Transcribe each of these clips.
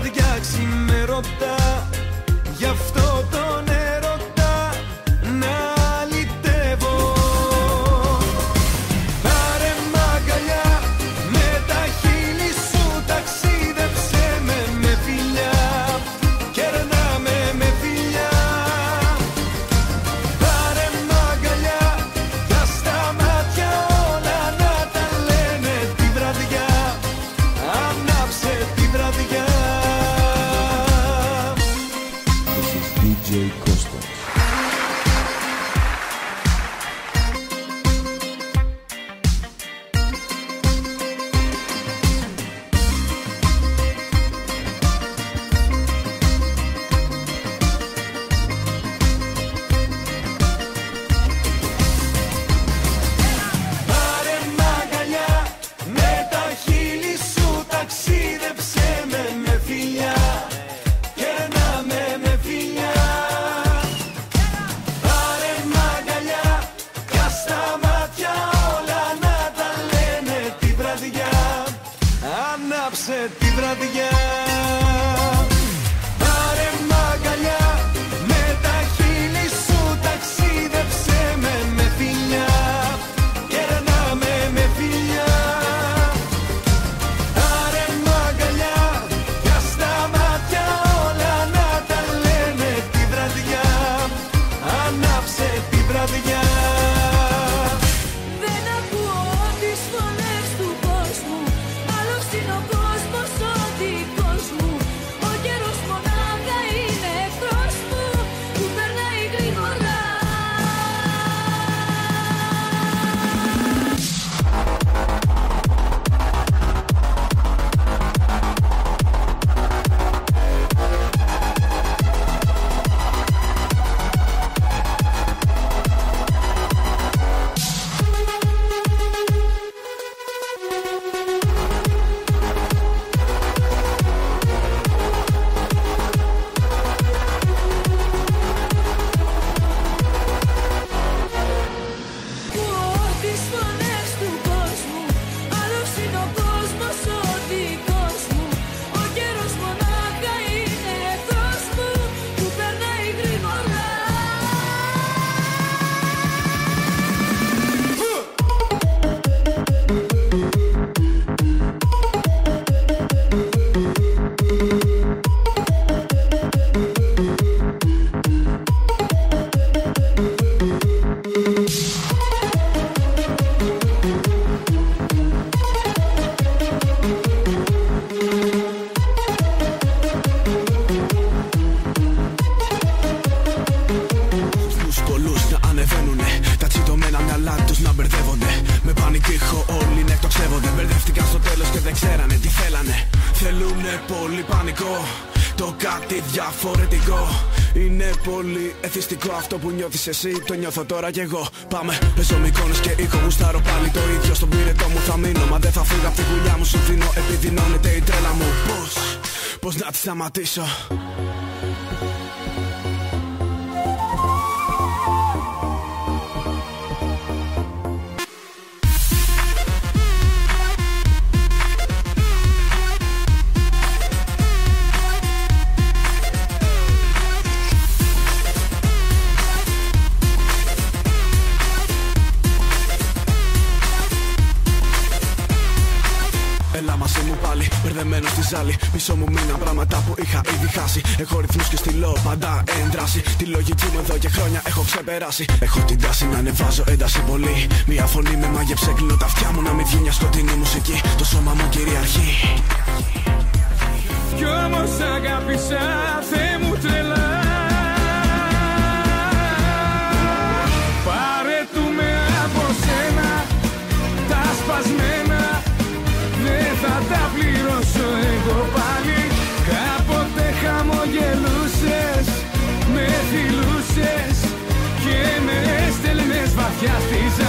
βραδιά ξημερωτά Το που νιώθεις εσύ το νιώθω τώρα κι εγώ. Πάμε, παίζω με εικόνες και ήχο γουστάρω πάλι το ίδιο. Στον πυρετό μου θα μείνω Μα δεν θα φύγω. Από τη δουλειά μου Σου δίνω επιδεινώνεται η τρέλα μου. Πώς, πώς να τη σταματήσω; Συνδεδεμένο στη ζάλη, πίσω μου μήνα πράγματα που είχα ήδη χάσει. Έχω ρυθμούς και στυλό, πάντα έντραση. Τη λογική μου εδώ και χρόνια έχω ξεπεράσει. Έχω την τάση να ανεβάζω ένταση πολύ. Μια φωνή με μάγεψε, κλείνω τα αυτιά μου να μην βγει μια σκοτεινή μουσική. Το σώμα μου κυριαρχεί. Κι όμως αγάπησα, just these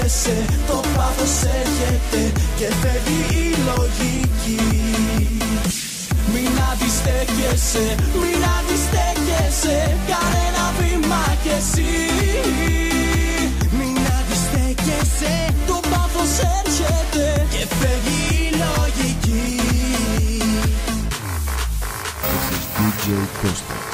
αντιστέκεσαι, το πάθος έρχεται Και φεύγει η λογική. Μην αντιστέκεσαι, μην αντιστέκεσαι Κάνε ένα βήμα κι εσύ. Μην αντιστέκεσαι, το πάθος έρχεται Και φεύγει η λογική. This is DJ Costa.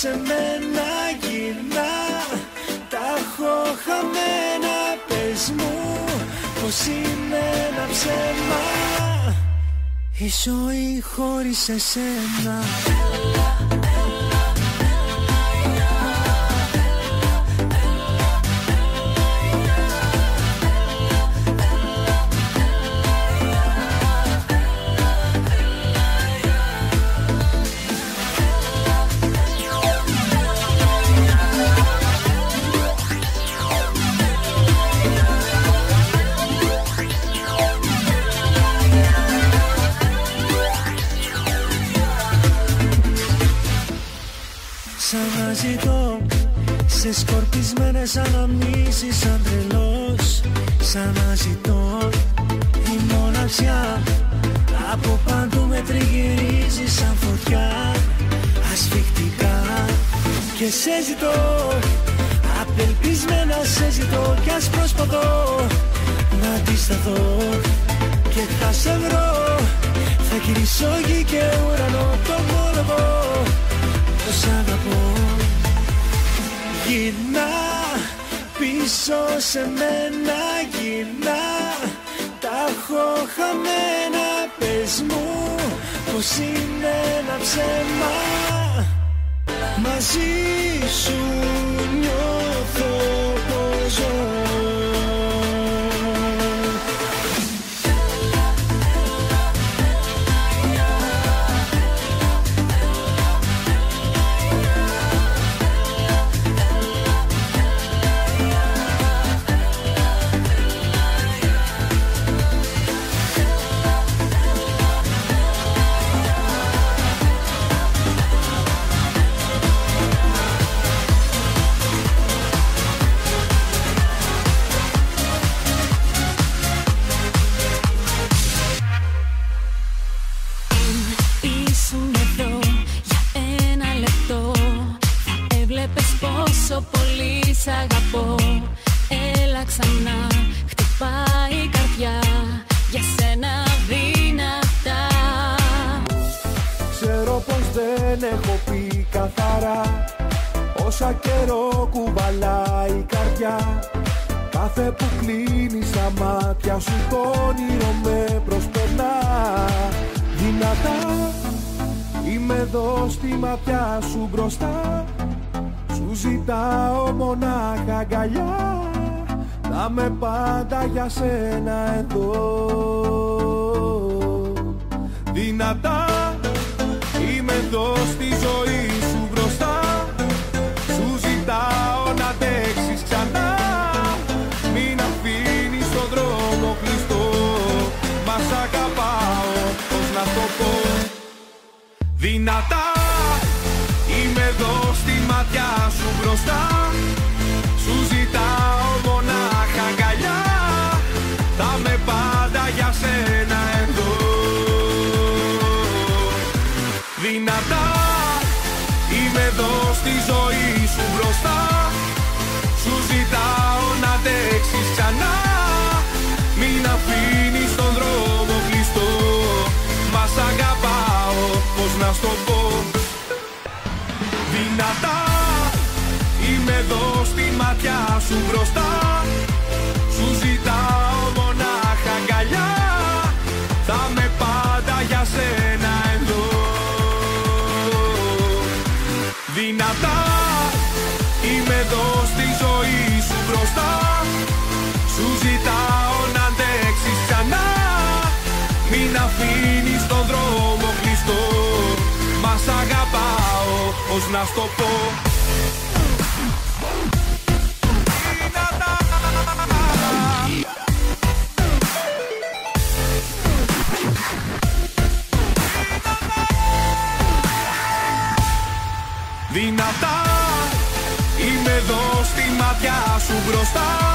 Σε μένα γυρνά. Τα έχω χαμένα πες μου πως είναι ένα ψέμα. Η ζωή χωρίς εσένα σε ζητώ. Απελπισμένα σε ζητώ κι ας προσπαθώ Να αντισταθώ. Και θα σε βρω. Θα γυρίσω γη και ουρανό το ομολογώ πως αγαπώ. Γυρνά πίσω σε μένα γυρνά. Τα έχω χαμένα. Πες μου πως είναι ένα ψέμα Μαζί σου νιώθω πως ζω για σένα εδώ. Δυνατά Είμαι εδώ στη ζωή σου μπροστά. Σου ζητάω να αντέξεις ξανά. Μην αφήνεις τον δρόμο κλειστό. Μας αγαπάω, πώς να το πω. Δυνατά Είμαι εδώ στη ματιά σου μπροστά. Σου ζητάω για σένα εδώ. Δυνατά Είμαι εδώ στη ζωή σου μπροστά. Σου ζητάω να αντέξεις ξανά. Μην αφήνεις τον δρόμο κλειστό. Μας αγαπάω, πώς να στο πω. Δυνατά Είμαι εδώ στη ματιά σου μπροστά Μας αγαπάω, πώς να στο πω. Δυνατά Είμαι εδώ στη ματιά σου μπροστά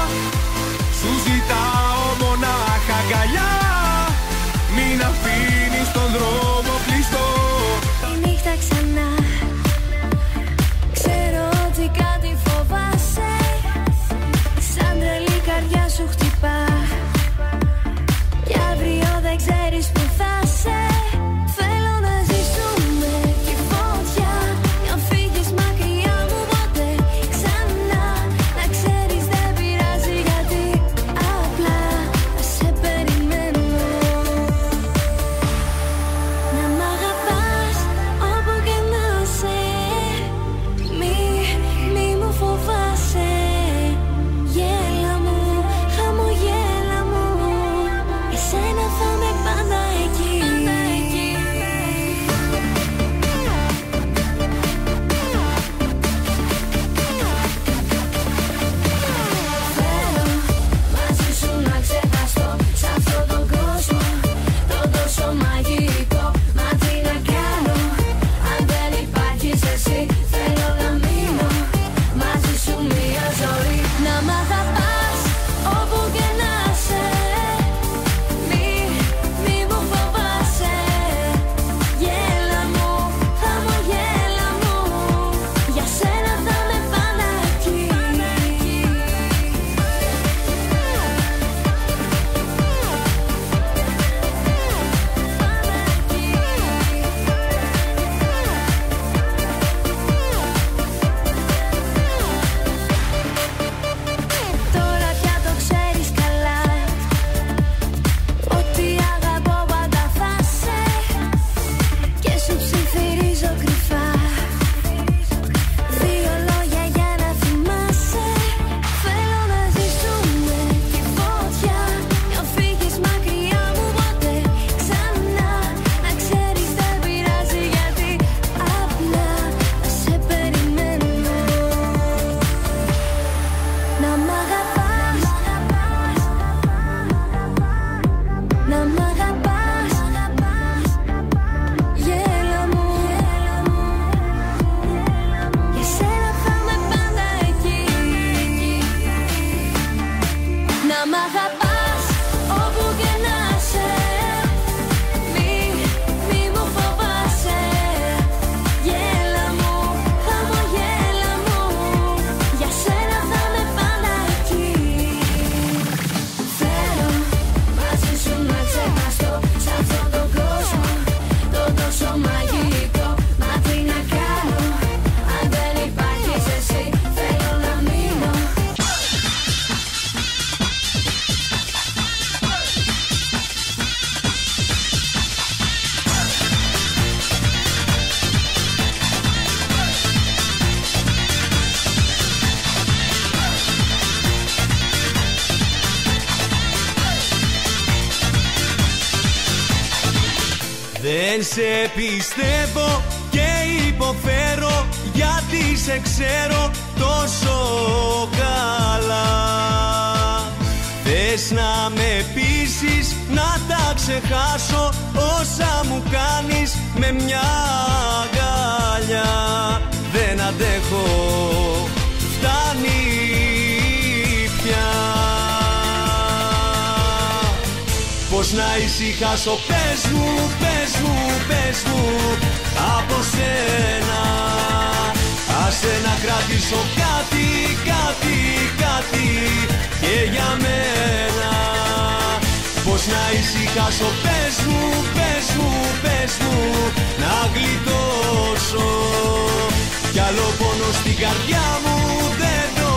Δεν σε πιστεύω και υποφέρω γιατί σε ξέρω τόσο καλά. Θες να με πείσεις να τα ξεχάσω όσα μου κάνεις με μια αγκαλιά Δεν αντέχω, φτάνει πια. να ησυχάσω. Πες μου, πες μου, πες μου Από σένα. Άσε να κρατήσω κάτι, κάτι, κάτι Και για μένα. Πως να ησυχάσω. Πες μου, πες μου, πες μου Να γλιτώσω. Κι άλλο πόνο στην καρδιά μου δεν το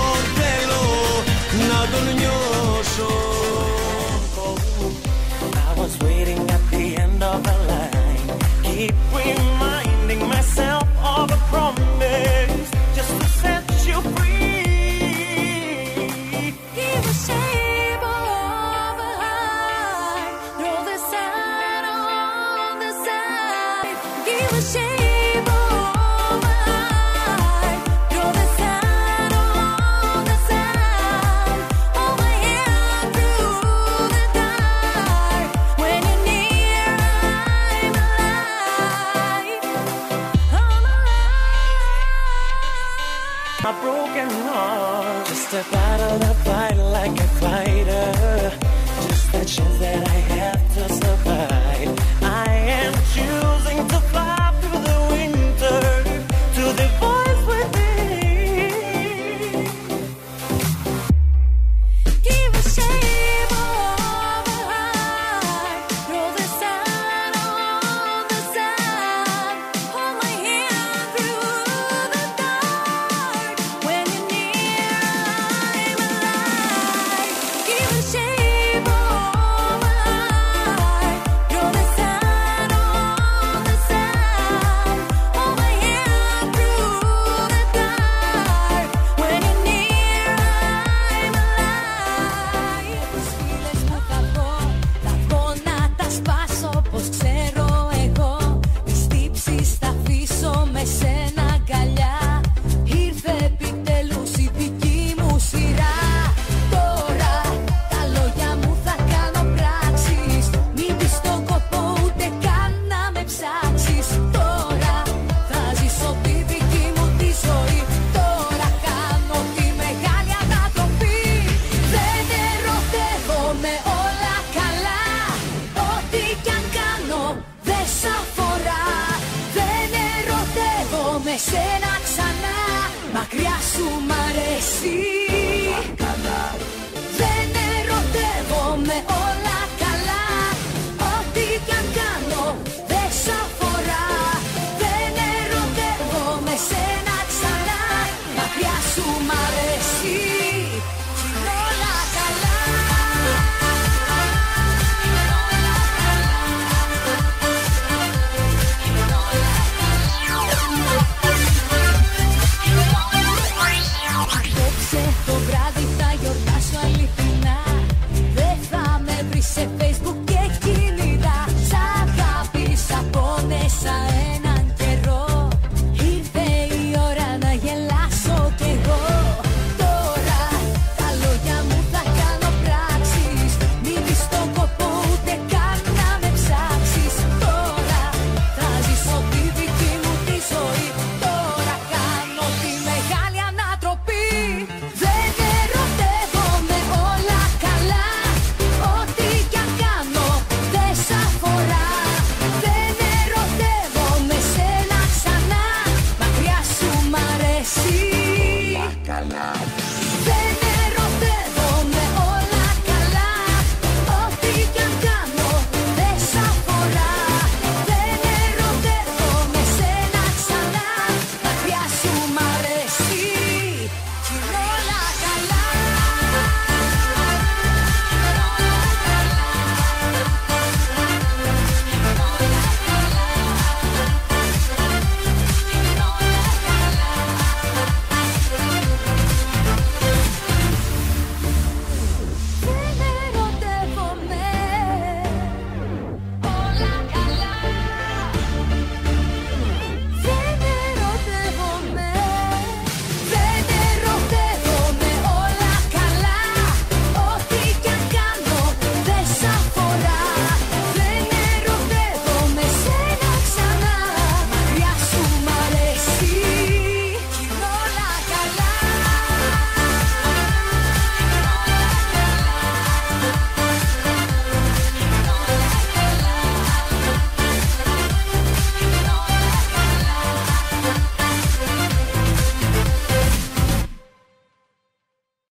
see